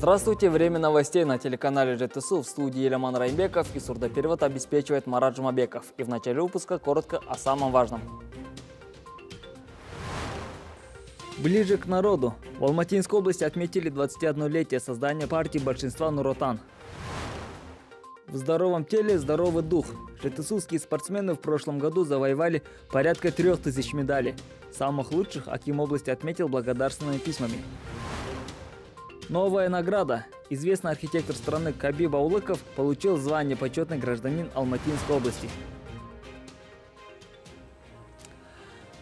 Здравствуйте, время новостей на телеканале ЖТСУ в студии Елеман Раймбеков и сурдоперевод обеспечивает Марат Жумабеков. И в начале выпуска коротко о самом важном. Ближе к народу. В Алматинской области отметили 21-летие создания партии большинства Нуротан. В здоровом теле здоровый дух. Жетысусские спортсмены в прошлом году завоевали порядка трех тысяч медалей. Самых лучших Аким области отметил благодарственными письмами. Новая награда. Известный архитектор страны Кабиб Аулыков получил звание почетный гражданин Алматинской области.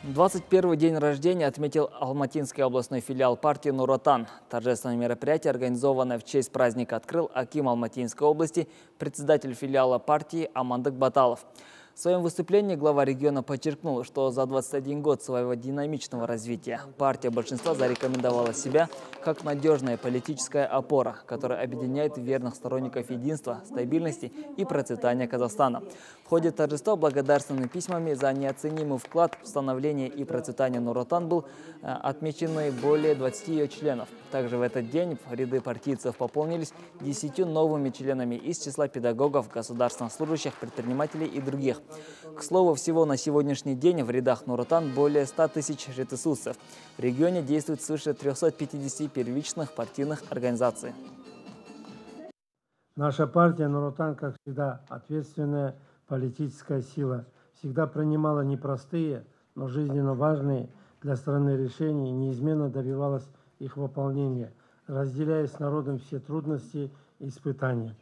21 день рождения отметил Алматинский областной филиал партии «Нуротан». Торжественное мероприятие, организованное в честь праздника, открыл Аким Алматинской области, председатель филиала партии Амандык Баталов. В своем выступлении глава региона подчеркнул, что за 21 год своего динамичного развития партия большинства зарекомендовала себя как надежная политическая опора, которая объединяет верных сторонников единства, стабильности и процветания Казахстана. В ходе торжества благодарственными письмами за неоценимый вклад в становление и процветание Нуротан был э, отмечены более 20 ее членов. Также в этот день ряды партийцев пополнились 10 новыми членами из числа педагогов, государственных служащих, предпринимателей и других. К слову, всего на сегодняшний день в рядах Нуротан более 100 тысяч жетысусцев. В регионе действует свыше 350 первичных партийных организаций. Наша партия Нуротан, как всегда, ответственная политическая сила, всегда принимала непростые, но жизненно важные для страны решения и неизменно добивалась их выполнения, разделяя с народом все трудности и испытания.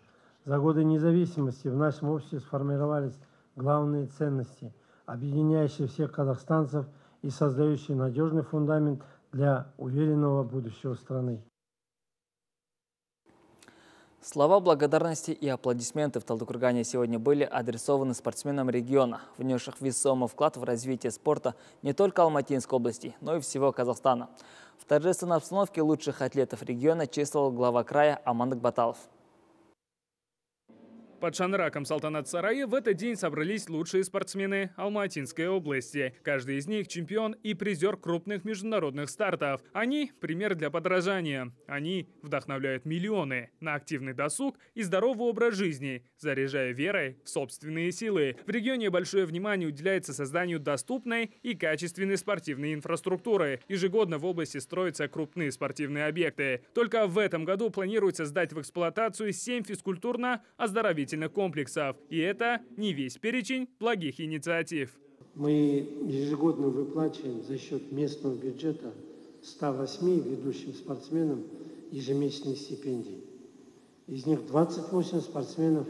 За годы независимости в нашем обществе сформировались главные ценности, объединяющие всех казахстанцев и создающие надежный фундамент для уверенного будущего страны. Слова благодарности и аплодисменты в Талдыкургане сегодня были адресованы спортсменам региона, внесших весомый вклад в развитие спорта не только Алматинской области, но и всего Казахстана. В торжественной обстановке лучших атлетов региона чествовал глава края Амандык Баталов. Под шанраком Салтанат Сарае в этот день собрались лучшие спортсмены Алматинской области. Каждый из них чемпион и призер крупных международных стартов. Они – пример для подражания. Они вдохновляют миллионы на активный досуг и здоровый образ жизни, заряжая верой в собственные силы. В регионе большое внимание уделяется созданию доступной и качественной спортивной инфраструктуры. Ежегодно в области строятся крупные спортивные объекты. Только в этом году планируется сдать в эксплуатацию 7 физкультурно-оздоровительных оздоровительных комплексов. И это не весь перечень благих инициатив. Мы ежегодно выплачиваем за счет местного бюджета 108 ведущим спортсменам ежемесячные стипендии. Из них 28 спортсменов,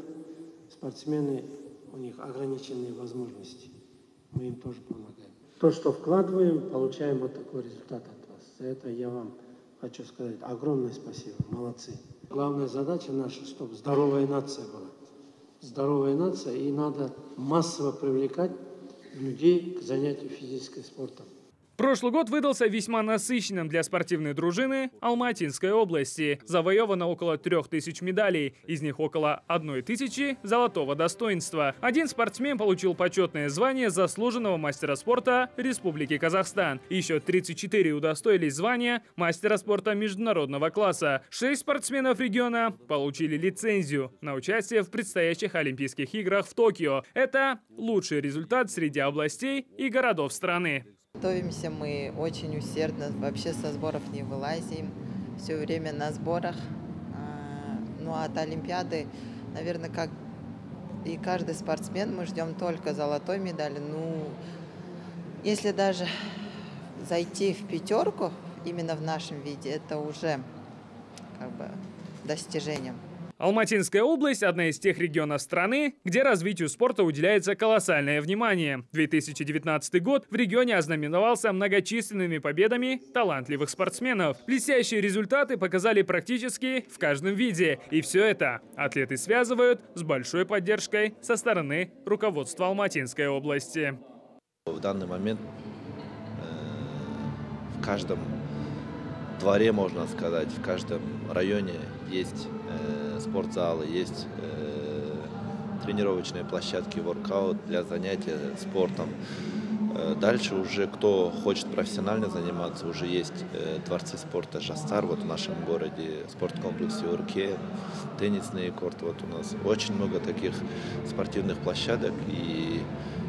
спортсмены, у них ограниченные возможности. Мы им тоже помогаем. То, что вкладываем, получаем вот такой результат от вас. За это я вам хочу сказать огромное спасибо. Молодцы. Главная задача наша, чтобы здоровая нация была здоровая нация, и надо массово привлекать людей к занятию физическим спортом. Прошлый год выдался весьма насыщенным для спортивной дружины Алматинской области. Завоевано около трех тысяч медалей, из них около одной тысячи золотого достоинства. Один спортсмен получил почетное звание заслуженного мастера спорта Республики Казахстан. Еще 34 удостоились звания мастера спорта международного класса. Шесть спортсменов региона получили лицензию на участие в предстоящих Олимпийских играх в Токио. Это лучший результат среди областей и городов страны. Готовимся мы очень усердно, вообще со сборов не вылазим, все время на сборах. А, ну а от Олимпиады, наверное, как и каждый спортсмен, мы ждем только золотой медали. Ну, если даже зайти в пятерку именно в нашем виде, это уже как бы достижением. Алматинская область – одна из тех регионов страны, где развитию спорта уделяется колоссальное внимание. 2019 год в регионе ознаменовался многочисленными победами талантливых спортсменов. Блестящие результаты показали практически в каждом виде. И все это атлеты связывают с большой поддержкой со стороны руководства Алматинской области. В данный момент э, в каждом дворе, можно сказать, в каждом районе есть э, спортзалы, есть э, тренировочные площадки, воркаут для занятия спортом. Э, дальше уже кто хочет профессионально заниматься, уже есть э, дворцы спорта Жастар вот в нашем городе, спорткомплексе Урке, теннисный корт вот у нас. Очень много таких спортивных площадок и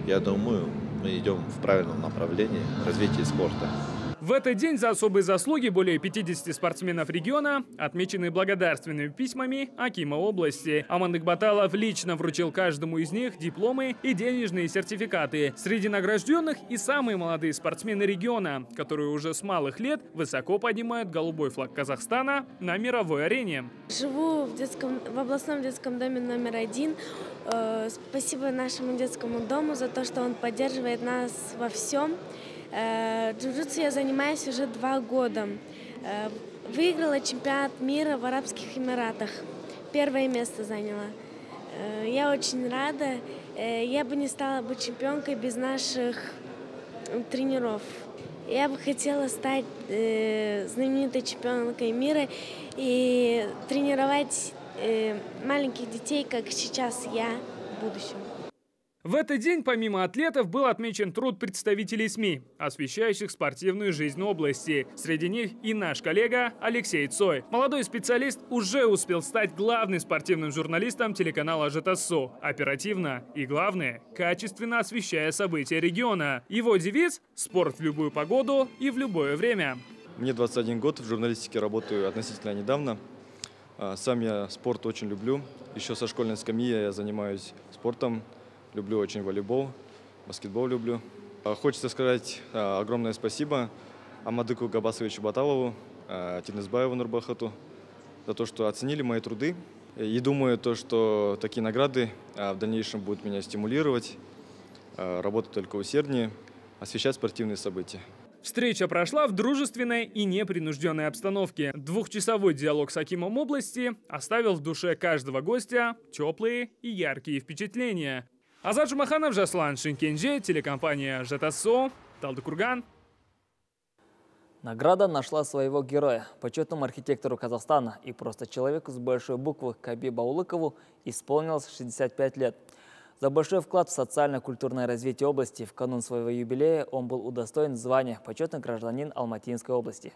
я думаю, мы идем в правильном направлении развития спорта. В этот день за особые заслуги более 50 спортсменов региона отмечены благодарственными письмами Акима области. Амандык Баталов лично вручил каждому из них дипломы и денежные сертификаты. Среди награжденных и самые молодые спортсмены региона, которые уже с малых лет высоко поднимают голубой флаг Казахстана на мировой арене. Живу в, детском, в областном детском доме номер один. Э, спасибо нашему детскому дому за то, что он поддерживает нас во всем. Э, джиу-джитсу я занимаюсь уже два года. Э, выиграла чемпионат мира в Арабских Эмиратах. Первое место заняла. Э, я очень рада. Я бы не стала бы чемпионкой без наших тренеров. Я бы хотела стать знаменитой чемпионкой мира и тренировать маленьких детей, как сейчас я в будущем. В этот день помимо атлетов был отмечен труд представителей СМИ, освещающих спортивную жизнь области. Среди них и наш коллега Алексей Цой. Молодой специалист уже успел стать главным спортивным журналистом телеканала ЖТСО. Оперативно и, главное, качественно освещая события региона. Его девиз – спорт в любую погоду и в любое время. Мне 21 год, в журналистике работаю относительно недавно. А, сам я спорт очень люблю. Еще со школьной скамьи я занимаюсь спортом. Люблю очень волейбол, баскетбол люблю. А, хочется сказать а, огромное спасибо Амадыку Габасовичу Баталову, а, Тинесбаеву Нурбахату за то, что оценили мои труды. И думаю, то, что такие награды в дальнейшем будут меня стимулировать, работать только усерднее, освещать спортивные события. Встреча прошла в дружественной и непринужденной обстановке. Двухчасовой диалог с Акимом области оставил в душе каждого гостя теплые и яркие впечатления. Азат Жумаханов, Жаслан Шинкенже, телекомпания «Жетасо», Талдыкурган. Награда нашла своего героя. Почетному архитектору Казахстана и просто человеку с большой буквы Каби Баулыкову исполнилось 65 лет. За большой вклад в социально-культурное развитие области в канун своего юбилея он был удостоен звания почетный гражданин Алматинской области.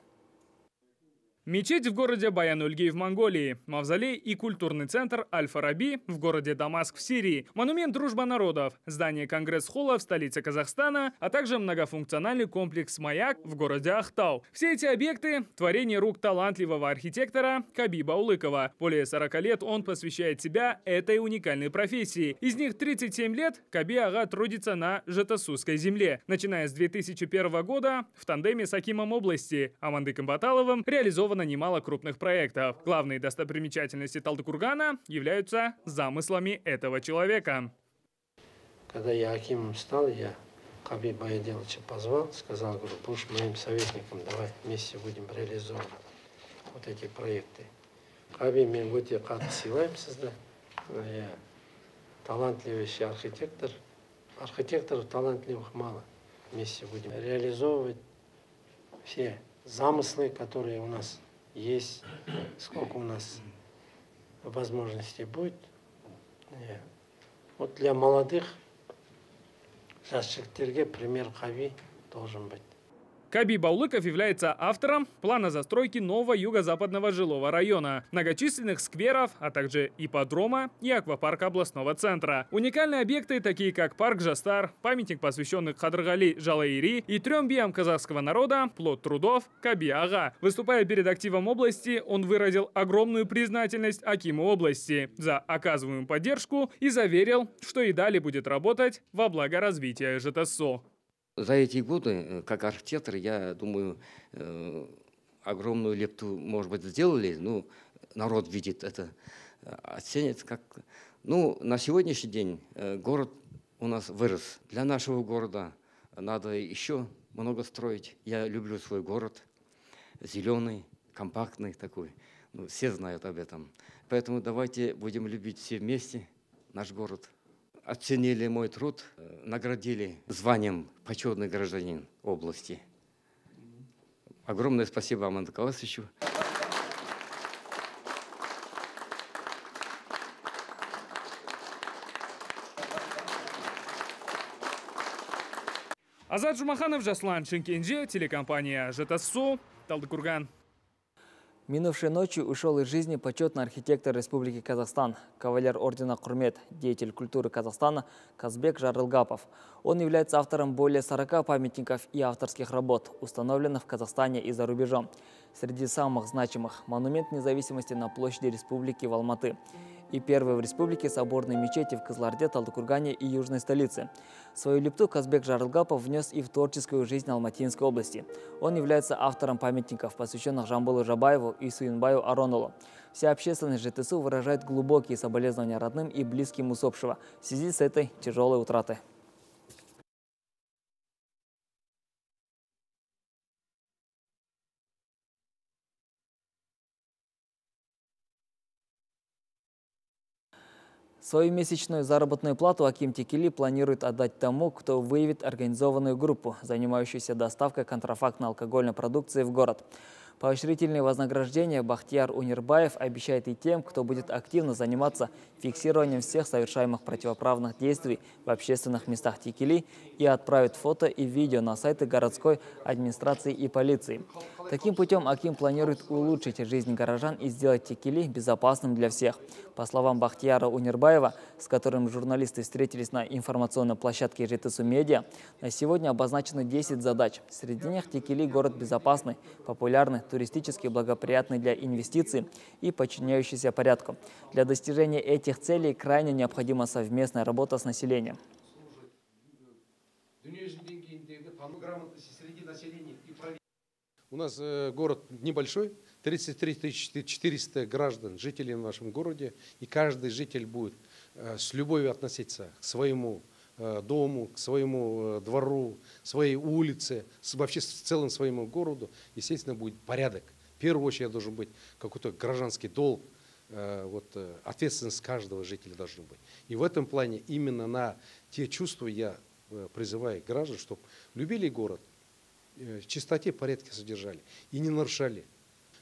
Мечеть в городе Баян-Ульгей в Монголии, мавзолей и культурный центр Аль-Фараби в городе Дамаск в Сирии, монумент «Дружба народов», здание Конгресс-холла в столице Казахстана, а также многофункциональный комплекс «Маяк» в городе Ахтау. Все эти объекты – творение рук талантливого архитектора Кабиба Улыкова. Более 40 лет он посвящает себя этой уникальной профессии. Из них 37 лет Каби Ага трудится на Жетасусской земле. Начиная с 2001 года в тандеме с Акимом области Амандыком Баталовым реализован реализовано немало крупных проектов. Главные достопримечательности Талдыкургана являются замыслами этого человека. Когда я Акимом стал, я Хаби Баяделыча позвал, сказал, говорю, будешь моим советником, давай вместе будем реализовывать вот эти проекты. Хаби мен өте қатты сыйлаймын сізді. Я талантливейший архитектор. Архитекторов талантливых мало. Вместе будем реализовывать все замыслы, которые у нас есть, сколько у нас возможностей будет. Вот для молодых жас пример Хави должен быть. Каби Баулыков является автором плана застройки нового юго-западного жилого района, многочисленных скверов, а также ипподрома и аквапарка областного центра. Уникальные объекты, такие как парк Жастар, памятник, посвященный Хадргали Жалаири и трем биям казахского народа, плод трудов Каби Ага. Выступая перед активом области, он выразил огромную признательность Акиму области за оказываемую поддержку и заверил, что и далее будет работать во благо развития ЖТСО. За эти годы, э, как архитектор, я думаю, э, огромную лепту, может быть, сделали. Ну, народ видит это, э, оценит как... Ну, на сегодняшний день город у нас вырос. Для нашего города надо еще много строить. Я люблю свой город. Зеленый, компактный такой. Ну, все знают об этом. Поэтому давайте будем любить все вместе наш город оценили мой труд, э, наградили званием почетный гражданин области. Огромное спасибо Аманду Каласовичу. Азат Жумаханов, Жаслан Ченкенже, телекомпания ЖТСУ, Талдыкурган. Минувшей ночью ушел из жизни почетный архитектор Республики Казахстан, кавалер ордена Курмет, деятель культуры Казахстана Казбек Жарылгапов. Он является автором более 40 памятников и авторских работ, установленных в Казахстане и за рубежом. Среди самых значимых – монумент независимости на площади Республики в Алматы и первый в республике соборной мечети в Кызларде, Талдыкургане и южной столице. Свою лепту Казбек Жарылгапов внес и в творческую жизнь Алматинской области. Он является автором памятников, посвященных Жамбулу Жабаеву и Суинбаю Аронулу. Вся общественность ЖТСУ выражает глубокие соболезнования родным и близким усопшего в связи с этой тяжелой утратой. Свою месячную заработную плату Аким Текили планирует отдать тому, кто выявит организованную группу, занимающуюся доставкой контрафактной алкогольной продукции в город. Поощрительные вознаграждения Бахтияр Унирбаев обещает и тем, кто будет активно заниматься фиксированием всех совершаемых противоправных действий в общественных местах Текили и отправит фото и видео на сайты городской администрации и полиции. Таким путем Аким планирует улучшить жизнь горожан и сделать Текили безопасным для всех. По словам Бахтияра Унирбаева, с которым журналисты встретились на информационной площадке ЖТСУ Медиа, на сегодня обозначено 10 задач. Среди них Текили – город безопасный, популярный, туристически благоприятный для инвестиций и подчиняющийся порядку. Для достижения этих целей крайне необходима совместная работа с населением. У нас э, город небольшой, 33 400 граждан, жителей в нашем городе, и каждый житель будет э, с любовью относиться к своему дому, к своему э, двору, своей улице, вообще в целом своему городу, естественно, будет порядок. В первую очередь должен быть какой-то гражданский долг, вот, ответственность каждого жителя должна быть. И в этом плане именно на те чувства я призываю граждан, чтобы любили город, в чистоте, порядке содержали и не нарушали.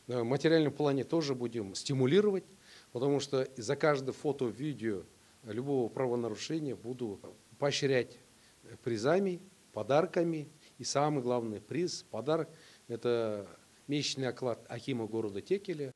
В материальном плане тоже будем стимулировать, потому что за каждое фото, видео любого правонарушения буду поощрять призами, подарками. И самый главный приз, подарок, это месячный оклад Ахима города Текеля.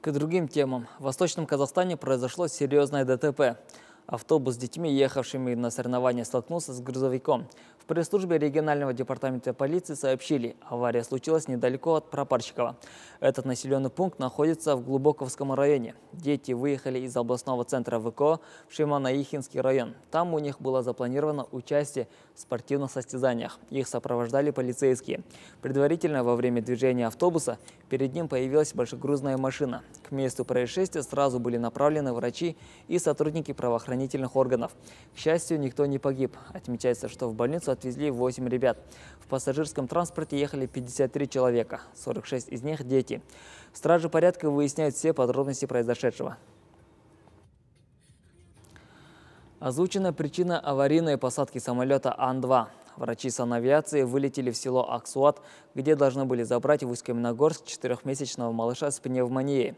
К другим темам. В Восточном Казахстане произошло серьезное ДТП. Автобус с детьми, ехавшими на соревнования, столкнулся с грузовиком. В пресс-службе регионального департамента полиции сообщили, авария случилась недалеко от Прапорщикова. Этот населенный пункт находится в Глубоковском районе. Дети выехали из областного центра ВКО в Шимано-Ихинский район. Там у них было запланировано участие спортивных состязаниях. Их сопровождали полицейские. Предварительно во время движения автобуса перед ним появилась большегрузная машина. К месту происшествия сразу были направлены врачи и сотрудники правоохранительных органов. К счастью, никто не погиб. Отмечается, что в больницу отвезли 8 ребят. В пассажирском транспорте ехали 53 человека, 46 из них – дети. Стражи порядка выясняют все подробности произошедшего. Озвучена причина аварийной посадки самолета Ан-2. Врачи санавиации вылетели в село Аксуат, где должны были забрать в Усть-Каменогорск четырехмесячного малыша с пневмонией.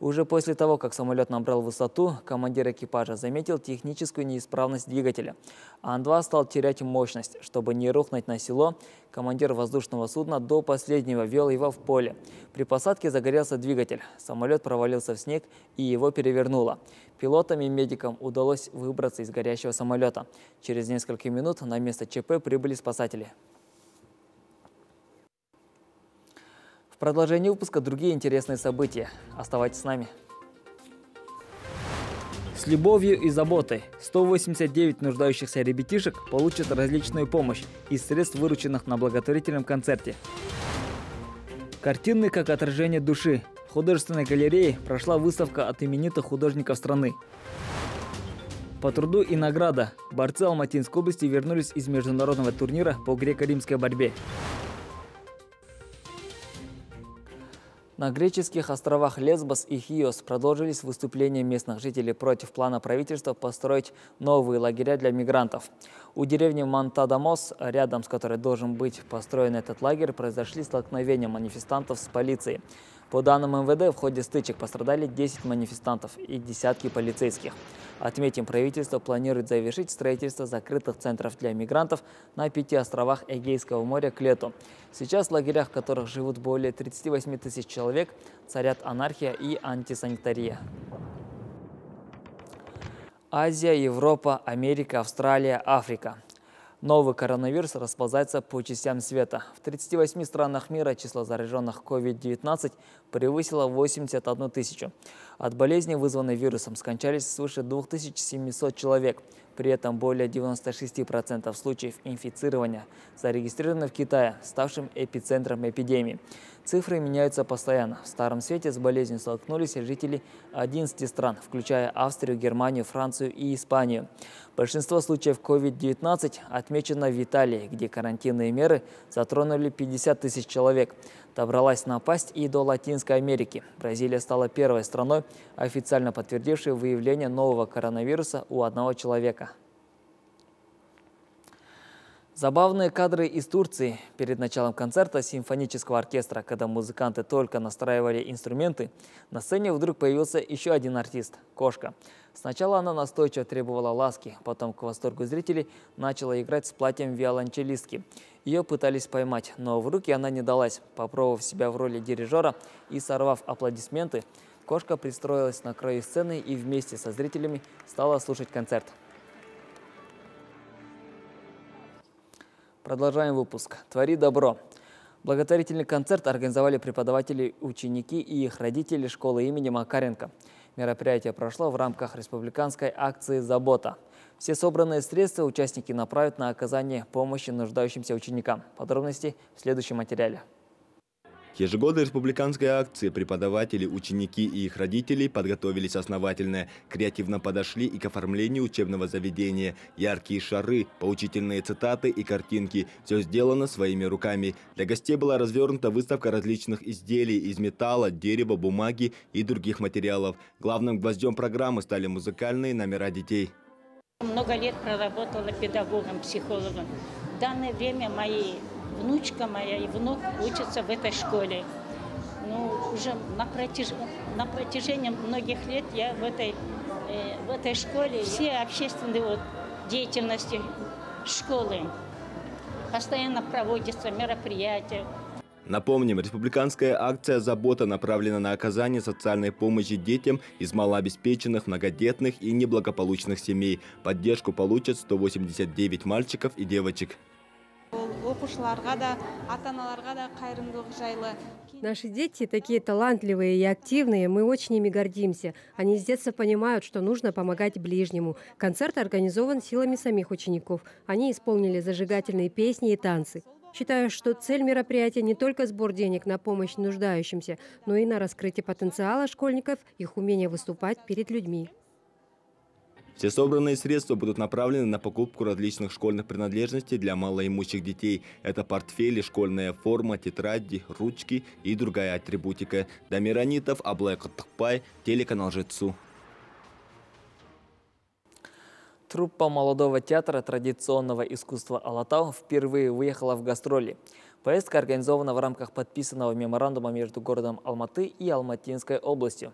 Уже после того, как самолет набрал высоту, командир экипажа заметил техническую неисправность двигателя. Ан-2 стал терять мощность. Чтобы не рухнуть на село, командир воздушного судна до последнего вел его в поле. При посадке загорелся двигатель. Самолет провалился в снег и его перевернуло. Пилотам и медикам удалось выбраться из горящего самолета. Через несколько минут на место ЧП прибыли спасатели. В продолжении выпуска другие интересные события. Оставайтесь с нами. С любовью и заботой 189 нуждающихся ребятишек получат различную помощь из средств, вырученных на благотворительном концерте. Картины как отражение души. В художественной галерее прошла выставка от именитых художников страны. По труду и награда борцы Алматинской области вернулись из международного турнира по греко-римской борьбе. На греческих островах Лесбос и Хиос продолжились выступления местных жителей против плана правительства построить новые лагеря для мигрантов. У деревни Мантадамос, рядом с которой должен быть построен этот лагерь, произошли столкновения манифестантов с полицией. По данным МВД, в ходе стычек пострадали 10 манифестантов и десятки полицейских. Отметим, правительство планирует завершить строительство закрытых центров для мигрантов на пяти островах Эгейского моря к лету. Сейчас в лагерях, в которых живут более 38 тысяч человек, царят анархия и антисанитария. Азия, Европа, Америка, Австралия, Африка. Новый коронавирус расползается по частям света. В 38 странах мира число зараженных COVID-19 превысило 81 тысячу. От болезни, вызванной вирусом, скончались свыше 2700 человек. При этом более 96% случаев инфицирования зарегистрированы в Китае, ставшем эпицентром эпидемии. Цифры меняются постоянно. В Старом Свете с болезнью столкнулись жители 11 стран, включая Австрию, Германию, Францию и Испанию. Большинство случаев COVID-19 отмечено в Италии, где карантинные меры затронули 50 тысяч человек. Добралась напасть и до Латинской Америки. Бразилия стала первой страной, официально подтвердившей выявление нового коронавируса у одного человека. Забавные кадры из Турции перед началом концерта симфонического оркестра, когда музыканты только настраивали инструменты, на сцене вдруг появился еще один артист – кошка. Сначала она настойчиво требовала ласки, потом к восторгу зрителей начала играть с платьем виолончелистки. Ее пытались поймать, но в руки она не далась. Попробовав себя в роли дирижера и сорвав аплодисменты, кошка пристроилась на краю сцены и вместе со зрителями стала слушать концерт. Продолжаем выпуск. «Твори добро». Благотворительный концерт организовали преподаватели, ученики и их родители школы имени Макаренко. Мероприятие прошло в рамках республиканской акции «Забота». Все собранные средства участники направят на оказание помощи нуждающимся ученикам. Подробности в следующем материале. Ежегодной республиканской акции преподаватели, ученики и их родители подготовились основательно, креативно подошли и к оформлению учебного заведения. Яркие шары, поучительные цитаты и картинки – все сделано своими руками. Для гостей была развернута выставка различных изделий из металла, дерева, бумаги и других материалов. Главным гвоздем программы стали музыкальные номера детей. Много лет проработала педагогом, психологом. В данное время мои внучка моя и внук учатся в этой школе. Ну, уже на, протяж... на протяжении многих лет я в этой, э, в этой школе, все общественные вот, деятельности школы, постоянно проводятся мероприятия. Напомним, республиканская акция «Забота» направлена на оказание социальной помощи детям из малообеспеченных, многодетных и неблагополучных семей. Поддержку получат 189 мальчиков и девочек. Наши дети такие талантливые и активные, мы очень ими гордимся. Они с детства понимают, что нужно помогать ближнему. Концерт организован силами самих учеников. Они исполнили зажигательные песни и танцы. Считаю, что цель мероприятия не только сбор денег на помощь нуждающимся, но и на раскрытие потенциала школьников, их умение выступать перед людьми. Все собранные средства будут направлены на покупку различных школьных принадлежностей для малоимущих детей. Это портфели, школьная форма, тетради, ручки и другая атрибутика. Дамир Анитов, Коттакпай, телеканал «Житсу». Труппа молодого театра традиционного искусства «Алатау» впервые выехала в гастроли. Поездка организована в рамках подписанного меморандума между городом Алматы и Алматинской областью.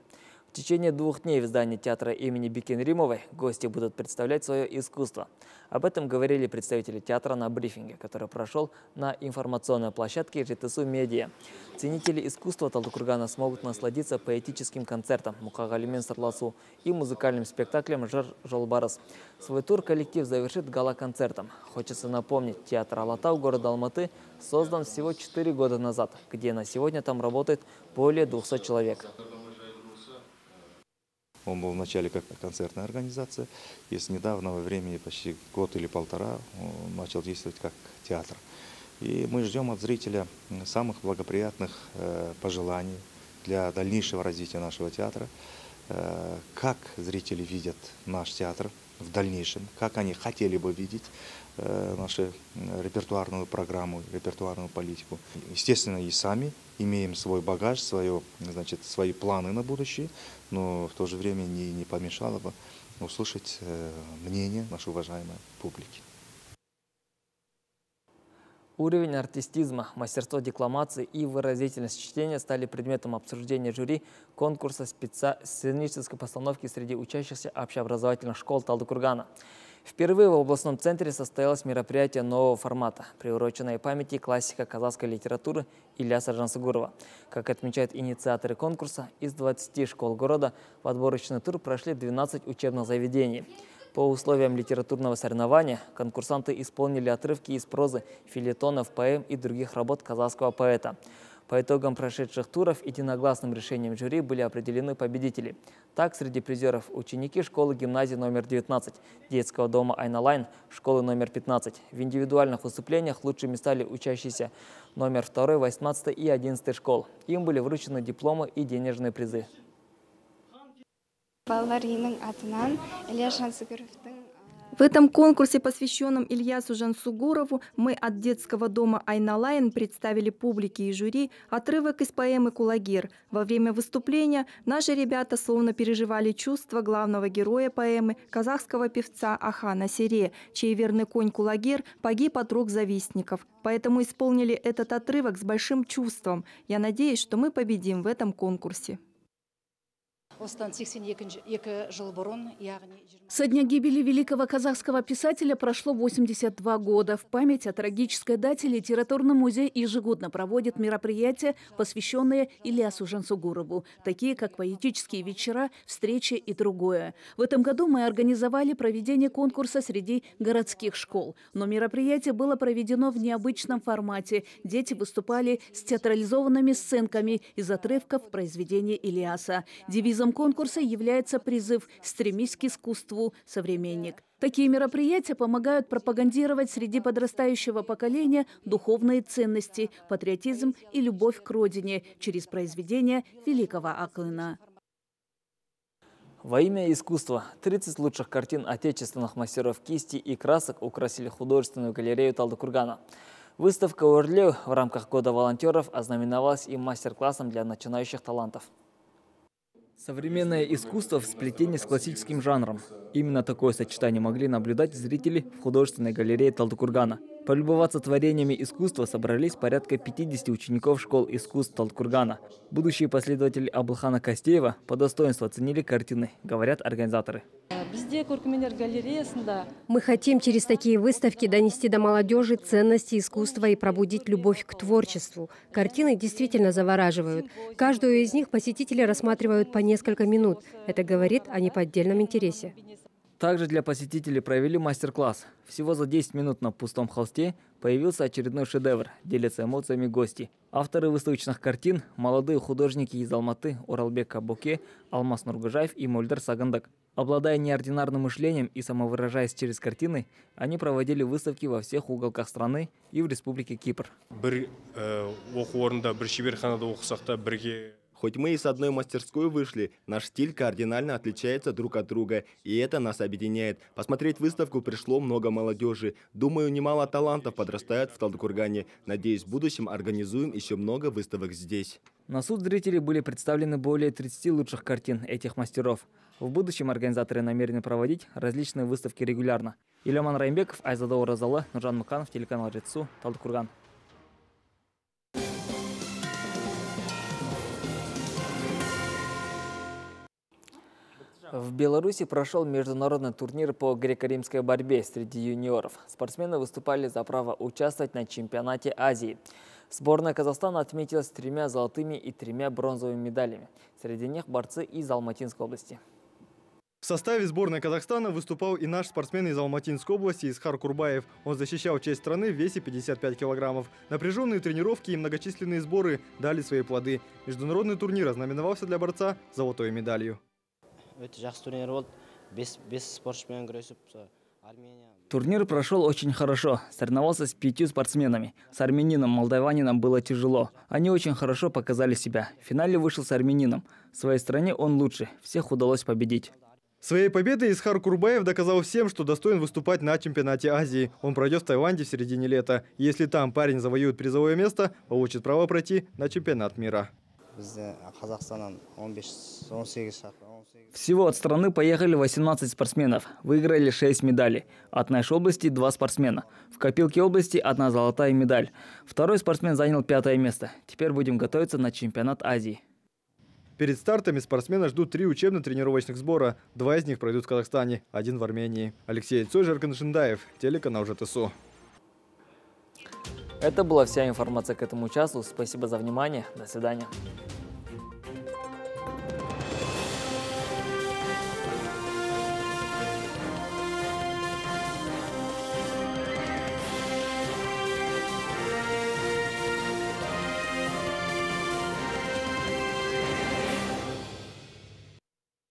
В течение двух дней в здании театра имени Бикин Римовой гости будут представлять свое искусство. Об этом говорили представители театра на брифинге, который прошел на информационной площадке ЖТСУ «Медиа». Ценители искусства Талдыкургана смогут насладиться поэтическим концертом «Мухагалимен Сарласу» и музыкальным спектаклем «Жар Жолбарас». Свой тур коллектив завершит гала-концертом. Хочется напомнить, театр Алатау города Алматы создан всего 4 года назад, где на сегодня там работает более 200 человек. Он был вначале как концертная организация, и с недавнего времени, почти год или полтора, он начал действовать как театр. И мы ждем от зрителя самых благоприятных э, пожеланий для дальнейшего развития нашего театра. Э, как зрители видят наш театр в дальнейшем, как они хотели бы видеть э, нашу репертуарную программу, репертуарную политику. Естественно, и сами имеем свой багаж, свое, значит, свои планы на будущее, но в то же время не, не помешало бы услышать мнение нашей уважаемой публики. Уровень артистизма, мастерство декламации и выразительность чтения стали предметом обсуждения жюри конкурса спеца... сценической постановки среди учащихся общеобразовательных школ Талдыкургана. Впервые в областном центре состоялось мероприятие нового формата, приуроченное памяти классика казахской литературы Ильяса Жансугурова. Как отмечают инициаторы конкурса, из 20 школ города в отборочный тур прошли 12 учебных заведений. По условиям литературного соревнования конкурсанты исполнили отрывки из прозы, филетонов, поэм и других работ казахского поэта. По итогам прошедших туров единогласным решением жюри были определены победители. Так, среди призеров ученики школы гимназии номер 19, детского дома Айналайн, школы номер 15. В индивидуальных выступлениях лучшими стали учащиеся номер 2, 18 и 11 школ. Им были вручены дипломы и денежные призы. В этом конкурсе, посвященном Ильясу Жансугурову, мы от детского дома Айналайн представили публике и жюри отрывок из поэмы «Кулагер». Во время выступления наши ребята словно переживали чувства главного героя поэмы, казахского певца Ахана Сере, чей верный конь Кулагер погиб от рук завистников. Поэтому исполнили этот отрывок с большим чувством. Я надеюсь, что мы победим в этом конкурсе. Со дня гибели великого казахского писателя прошло 82 года. В память о трагической дате литературный музей ежегодно проводит мероприятия, посвященные Ильясу Жансугурову, такие как поэтические вечера, встречи и другое. В этом году мы организовали проведение конкурса среди городских школ. Но мероприятие было проведено в необычном формате. Дети выступали с театрализованными сценками из отрывков произведения Ильяса. Девизом Девизом конкурса является призыв «Стремись к искусству, современник». Такие мероприятия помогают пропагандировать среди подрастающего поколения духовные ценности, патриотизм и любовь к родине через произведения великого Аклына. Во имя искусства 30 лучших картин отечественных мастеров кисти и красок украсили художественную галерею Талдыкургана. Выставка «Урлеу» в рамках Года волонтеров ознаменовалась и мастер-классом для начинающих талантов. Современное искусство в сплетении с классическим жанром. Именно такое сочетание могли наблюдать зрители в художественной галерее Талдыкургана. Полюбоваться творениями искусства собрались порядка 50 учеников школ искусств Талдыкургана. Будущие последователи Аблхана Костеева по достоинству оценили картины, говорят организаторы. Мы хотим через такие выставки донести до молодежи ценности искусства и пробудить любовь к творчеству. Картины действительно завораживают. Каждую из них посетители рассматривают по несколько минут. Это говорит о неподдельном интересе. Также для посетителей провели мастер-класс. Всего за 10 минут на пустом холсте появился очередной шедевр, делятся эмоциями гости. Авторы выставочных картин – молодые художники из Алматы Уралбек Кабуке, Алмаз Нургужаев и Мульдар Сагандак. Обладая неординарным мышлением и самовыражаясь через картины, они проводили выставки во всех уголках страны и в Республике Кипр. Хоть мы и с одной мастерской вышли, наш стиль кардинально отличается друг от друга, и это нас объединяет. Посмотреть выставку пришло много молодежи. Думаю, немало талантов подрастают в Талдыкургане. Надеюсь, в будущем организуем еще много выставок здесь. На суд зрителей были представлены более 30 лучших картин этих мастеров. В будущем организаторы намерены проводить различные выставки регулярно. Илеман Раймбеков, Айзада Уразала, Нуржан Муканов, телеканал Рецу, Талдыкурган. В Беларуси прошел международный турнир по греко-римской борьбе среди юниоров. Спортсмены выступали за право участвовать на чемпионате Азии. Сборная Казахстана отметилась тремя золотыми и тремя бронзовыми медалями. Среди них борцы из Алматинской области. В составе сборной Казахстана выступал и наш спортсмен из Алматинской области Исхар Курбаев. Он защищал честь страны в весе 55 килограммов. Напряженные тренировки и многочисленные сборы дали свои плоды. Международный турнир ознаменовался для борца золотой медалью. Турнир прошел очень хорошо. Соревновался с пятью спортсменами. С армянином, молдаванином было тяжело. Они очень хорошо показали себя. В финале вышел с армянином. В своей стране он лучше. Всех удалось победить. Своей победой Исхар Курбаев доказал всем, что достоин выступать на чемпионате Азии. Он пройдет в Таиланде в середине лета. Если там парень завоюет призовое место, получит право пройти на чемпионат мира. Всего от страны поехали 18 спортсменов. Выиграли 6 медалей. От нашей области 2 спортсмена. В Копилке области одна золотая медаль. Второй спортсмен занял пятое место. Теперь будем готовиться на чемпионат Азии. Перед стартами спортсмена ждут три учебно-тренировочных сбора. Два из них пройдут в Казахстане, один в Армении. Алексей Цой, Жаркан Шиндаев, телеканал ЖТСУ. Это была вся информация к этому часу. Спасибо за внимание. До свидания.